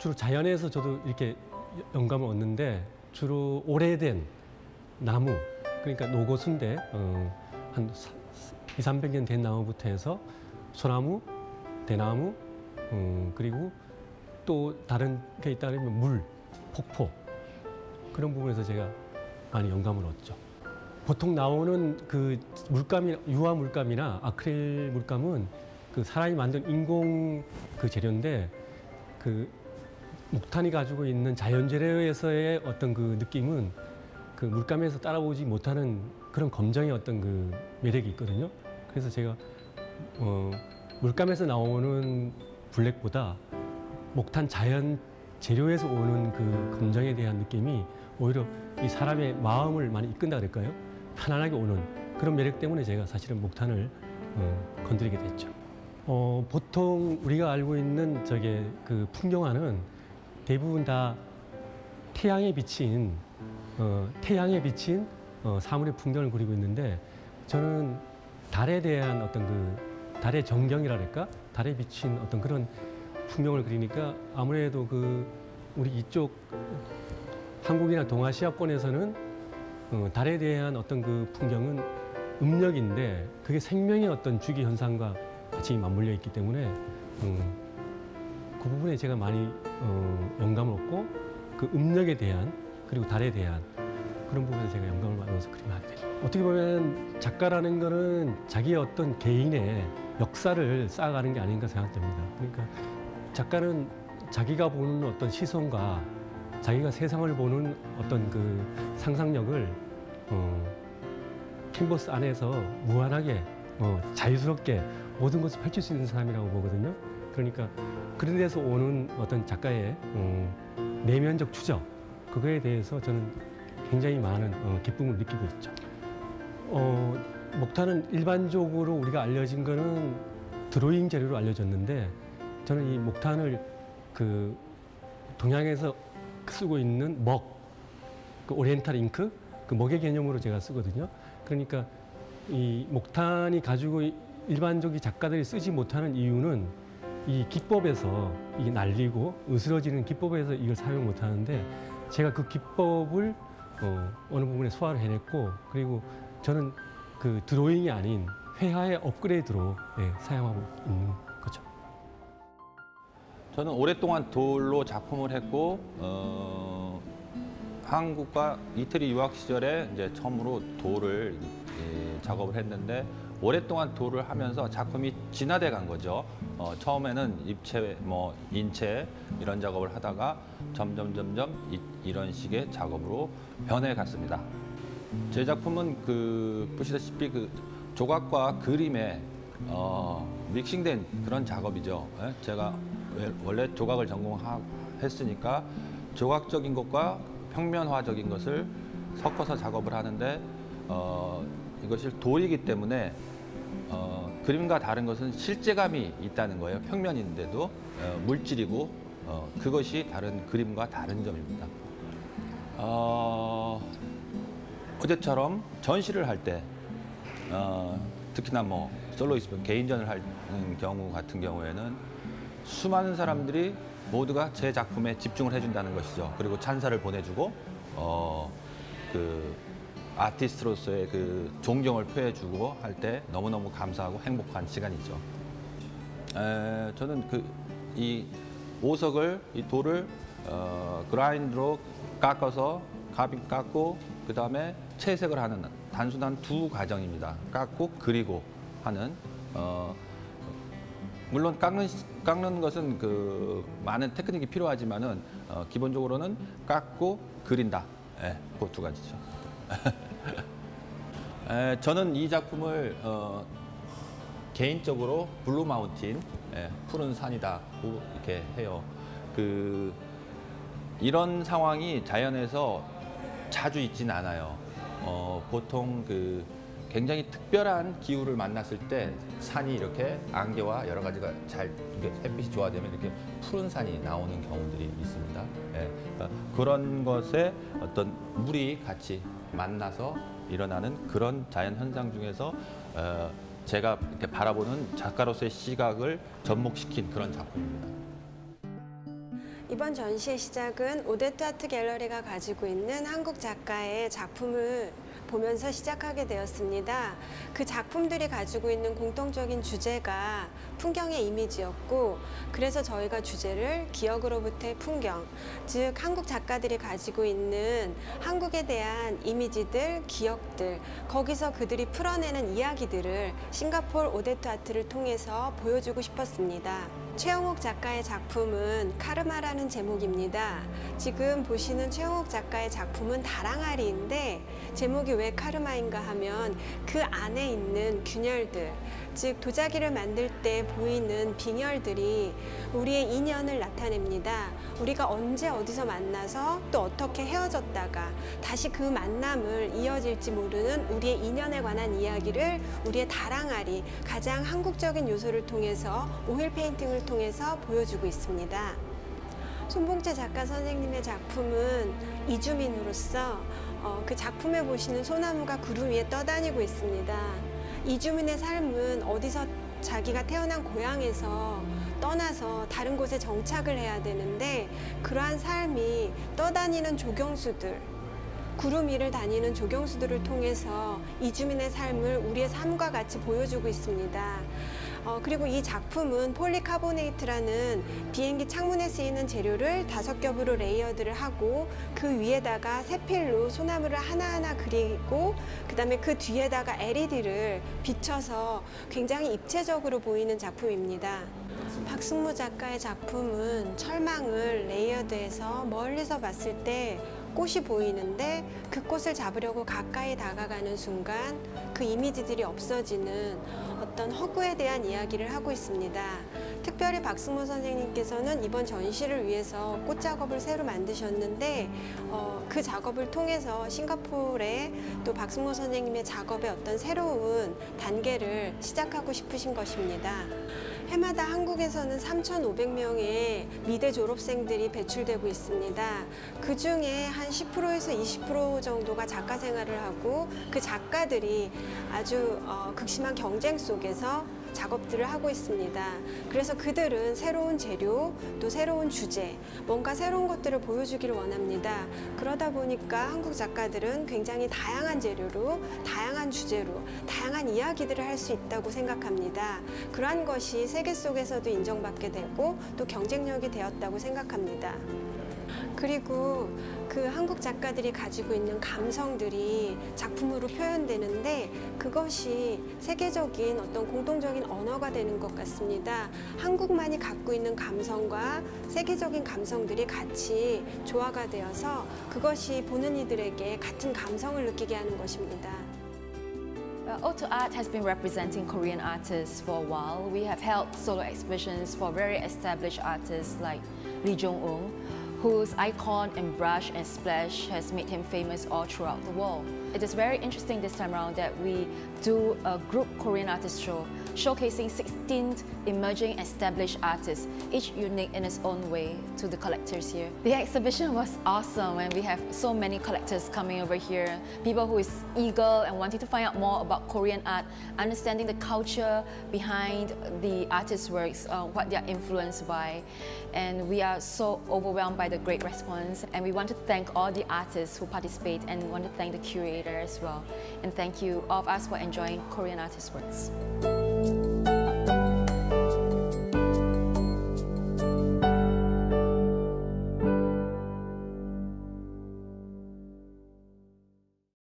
주로 자연에서 저도 이렇게 영감을 얻는데 주로 오래된 나무 그러니까 노고순대 어, 한 2, 300년 된 나무부터 해서 소나무, 대나무 음, 그리고 또 다른 게 있다면 물, 폭포 그런 부분에서 제가 많이 영감을 얻죠. 보통 나오는 그 물감이 유화 물감이나 아크릴 물감은 그 사람이 만든 인공 그 재료인데 그 木탄이 가지고 있는 자연 재료에서의 어떤 그 느낌은 그 물감에서 따라오지 못하는 그런 검정의 어떤 그 매력이 있거든요. 그래서 제가 어, 물감에서 나오는 블랙보다 목탄 자연 재료에서 오는 그 검정에 대한 느낌이 오히려 이 사람의 마음을 많이 이끈다 그럴까요? 편안하게 오는 그런 매력 때문에 제가 사실은 목탄을 어, 건드리게 됐죠. 어, 보통 우리가 알고 있는 저게 그 풍경화는 대부분 다 태양에 비친 어, 태양에 비친 어, 사물의 풍경을 그리고 있는데 저는 달에 대한 어떤 그 달의 정경이랄까? 달에 비친 어떤 그런 풍경을 그리니까 아무래도 그 우리 이쪽 한국이나 동아시아권에서는 어, 달에 대한 어떤 그 풍경은 음력인데 그게 생명의 어떤 주기 현상과 같이 맞물려 있기 때문에 음, 그 부분에 제가 많이 어, 영감을 얻고 그 음력에 대한 그리고 달에 대한 그런 부분에 제가 영감을 받으면서 그림을 하게 되죠. 어떻게 보면 작가라는 거는 자기의 어떤 개인의 역사를 쌓아가는 게 아닌가 생각됩니다. 그러니까 작가는 자기가 보는 어떤 시선과 자기가 세상을 보는 어떤 그 상상력을 어, 캔버스 안에서 무한하게 어, 자유스럽게 모든 것을 펼칠 수 있는 사람이라고 보거든요. 그러니까 그런 데서 오는 어떤 작가의 어, 내면적 추적 그거에 대해서 저는 굉장히 많은 어, 기쁨을 느끼고 있죠. 어, 목탄은 일반적으로 우리가 알려진 거는 드로잉 재료로 알려졌는데 저는 이 목탄을 그 동양에서 쓰고 있는 먹, 그 오리엔탈 잉크, 그 먹의 개념으로 제가 쓰거든요. 그러니까 이 목탄이 가지고 일반적인 작가들이 쓰지 못하는 이유는 이 기법에서 이게 날리고 으스러지는 기법에서 이걸 사용 못하는데 제가 그 기법을 어, 어느 부분에 소화를 해냈고 그리고 저는 그 드로잉이 아닌 회화의 업그레이드로 예, 사용하고 있는 거죠. 저는 오랫동안 돌로 작품을 했고 어, 한국과 이태리 유학 시절에 이제 처음으로 돌을 예, 작업을 했는데 오랫동안 돌을 하면서 작품이 진화돼 간 거죠. 어, 처음에는 입체, 뭐 인체 이런 작업을 하다가 점점 점점 이, 런 식의 작업으로 변해 갔습니다. 제 작품은 그 보시다시피 그 조각과 그림의 어, 믹싱된 그런 작업이죠. 예? 제가 원래 조각을 전공했으니까 조각적인 것과 평면화적인 것을 섞어서 작업을 하는데 어, 이것이 돌이기 때문에 어, 그림과 다른 것은 실제감이 있다는 거예요. 평면인데도 어, 물질이고 어, 그것이 다른 그림과 다른 점입니다. 어, 어제처럼 전시를 할 때, 어, 특히나 뭐 soloist 개인전을 하는 경우 같은 경우에는 수많은 사람들이 모두가 제 작품에 집중을 해준다는 것이죠. 그리고 찬사를 보내주고 어, 그 아티스트로서의 그 존경을 표해주고 할 때 너무너무 감사하고 행복한 시간이죠. 에, 저는 그 이 오석을 이 돌을 어, 그라인드로 깎아서 가빙 깎고 그 다음에 채색을 하는 단순한 두 과정입니다. 깎고 그리고 하는 어, 물론 깎는 깎는 것은 그 많은 테크닉이 필요하지만은 어, 기본적으로는 깎고 그린다. 예, 그두 가지죠. 에, 저는 이 작품을 어, 개인적으로 Blue Mountain 예, 푸른 산이다 이렇게 해요. 그 이런 상황이 자연에서 자주 있진 않아요. 어, 보통 그 굉장히 특별한 기후를 만났을 때 산이 이렇게 안개와 여러 가지가 잘 이렇게 햇빛이 좋아지면 이렇게 푸른 산이 나오는 경우들이 있습니다. 예, 그러니까 그런 것에 어떤 물이 같이 만나서 일어나는 그런 자연 현상 중에서 어, 제가 이렇게 바라보는 작가로서의 시각을 접목시킨 그런 작품입니다. 이번 전시의 시작은 오데트 아트 갤러리가 가지고 있는 한국 작가의 작품을 보면서 시작하게 되었습니다. 그 작품들이 가지고 있는 공통적인 주제가 풍경의 이미지였고, 그래서 저희가 주제를 기억으로부터의 풍경, 즉 한국 작가들이 가지고 있는 한국에 대한 이미지들, 기억들, 거기서 그들이 풀어내는 이야기들을 싱가포르 오데트 아트를 통해서 보여주고 싶었습니다. 최영옥 작가의 작품은 카르마라는 제목입니다. 지금 보시는 최영옥 작가의 작품은 다랑아리인데 제목이 왜 카르마인가 하면 그 안에 있는 균열들, 즉 도자기를 만들 때 보이는 빙열들이 우리의 인연을 나타냅니다. 우리가 언제 어디서 만나서 또 어떻게 헤어졌다가 다시 그 만남을 이어질지 모르는 우리의 인연에 관한 이야기를 우리의 달항아리 가장 한국적인 요소를 통해서 oil painting을 통해서 보여주고 있습니다. 손봉채 작가 선생님의 작품은 이주민으로서 어, 그 작품에 보시는 소나무가 구름 위에 떠다니고 있습니다. 이주민의 삶은 어디서 자기가 태어난 고향에서 떠나서 다른 곳에 정착을 해야 되는데 그러한 삶이 떠다니는 조경수들 구름 위를 다니는 조경수들을 통해서 이주민의 삶을 우리의 삶과 같이 보여주고 있습니다. 어, 그리고 이 작품은 폴리카보네이트라는 비행기 창문에 쓰이는 재료를 다섯 겹으로 layered를 하고 그 위에다가 세필로 소나무를 하나하나 그리고 그 다음에 그 뒤에다가 LED를 비춰서 굉장히 입체적으로 보이는 작품입니다. 박승모 작가의 작품은 철망을 layered해서 멀리서 봤을 때 꽃이 보이는데 그 꽃을 잡으려고 가까이 다가가는 순간 그 이미지들이 없어지는 어떤 허구에 대한 이야기를 하고 있습니다. 특별히 박승모 선생님께서는 이번 전시를 위해서 꽃 작업을 새로 만드셨는데 어, 그 작업을 통해서 싱가포르의 또 박승모 선생님의 작업의 어떤 새로운 단계를 시작하고 싶으신 것입니다. 해마다 한국에서는 3,500명의 미대 졸업생들이 배출되고 있습니다. 그 중에 한 10%에서 20% 정도가 작가 생활을 하고 그 작가들이 아주 어, 극심한 경쟁 속에서 작업들을 하고 있습니다. 그래서 그들은 새로운 재료, 또 새로운 주제, 뭔가 새로운 것들을 보여주기를 원합니다. 그러다 보니까 한국 작가들은 굉장히 다양한 재료로, 다양한 주제로, 다양한 이야기들을 할 수 있다고 생각합니다. 그러한 것이 세계 속에서도 인정받게 되고 또 경쟁력이 되었다고 생각합니다. 그리고 그 한국 작가들이 가지고 있는 감성들이 작품으로 표현되는데 그것이 세계적인 어떤 공통적인 언어가 되는 것 같습니다. 한국만이 갖고 있는 감성과 세계적인 감성들이 같이 조화가 되어서 그것이 보는 이들에게 같은 감성을 느끼게 하는 것입니다. Auto Art has been representing Korean artists for a while. We have held solo exhibitions for very established artists like Lee Jong-un, whose icon and brush and splash has made him famous all throughout the world. It is very interesting this time around that we do a group Korean artist show showcasing 16 emerging established artists, each unique in its own way to the collectors here. The exhibition was awesome and we have so many collectors coming over here, people who is eager and wanting to find out more about Korean art, understanding the culture behind the artist's works, uh, what they are influenced by. And we are so overwhelmed by the great response and we want to thank all the artists who participate and want to thank the curator as well. And thank you all of us for enjoying Korean artists' works.